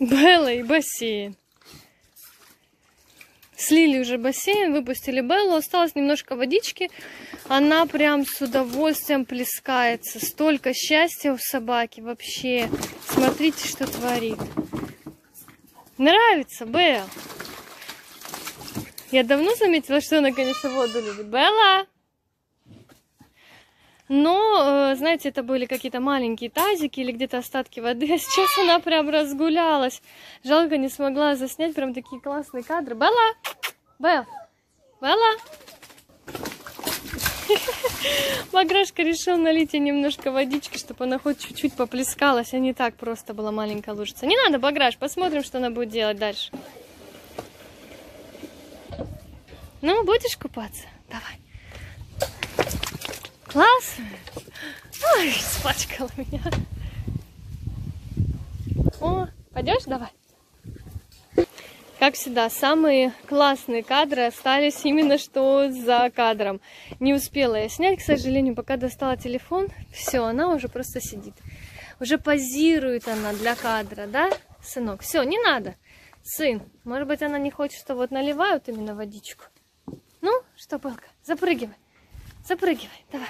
Белла и бассейн. Слили уже бассейн, выпустили Беллу, осталось немножко водички. Она прям с удовольствием плескается. Столько счастья у собаки вообще. Смотрите, что творит. Нравится, Белл? Я давно заметила, что она, конечно, воду любит. Белла! Но, э, знаете, это были какие-то маленькие тазики или где-то остатки воды. А сейчас она прям разгулялась. Жалко, не смогла заснять прям такие классные кадры. Белла! Белла! Белла! Маграшка решил налить ей немножко водички, чтобы она хоть чуть-чуть поплескалась, а не так просто была маленькая лужица. Не надо, Баграш, посмотрим, что она будет делать дальше. Ну, будешь купаться? Давай. Класс! Ой, испачкала меня. О, пойдешь? Давай. Как всегда, самые классные кадры остались именно что за кадром. Не успела я снять, к сожалению, пока достала телефон. Все, она уже просто сидит. Уже позирует она для кадра, да, сынок? Все, не надо. Сын, может быть, она не хочет, что вот наливают именно водичку. Ну, что, Пылка, запрыгивай. Запрыгивай, давай.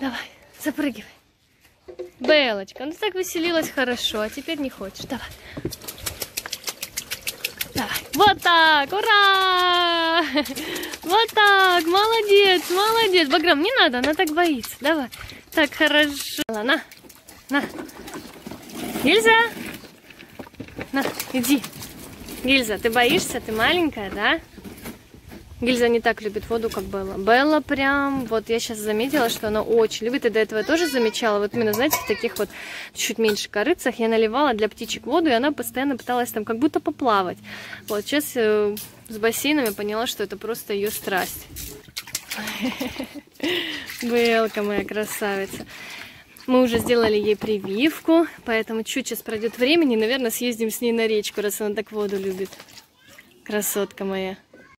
Давай, запрыгивай. Белочка, ну так веселилась хорошо, а теперь не хочешь. Давай. Давай. Вот так, ура! Вот так, молодец, молодец. Баграм, не надо, она так боится. Давай. Так, хорошо. На, на. Гильза. На, иди. Гильза, ты боишься? Ты маленькая, да? Гильза не так любит воду, как Белла. Белла прям, вот я сейчас заметила, что она очень любит, и до этого я тоже замечала, вот именно, знаете, в таких вот чуть меньше корыцах я наливала для птичек воду, и она постоянно пыталась там как будто поплавать. Вот сейчас э, с бассейном я поняла, что это просто ее страсть. Белка моя красавица. Мы уже сделали ей прививку, поэтому чуть сейчас пройдет времени, наверное, съездим с ней на речку, раз она так воду любит. Красотка моя.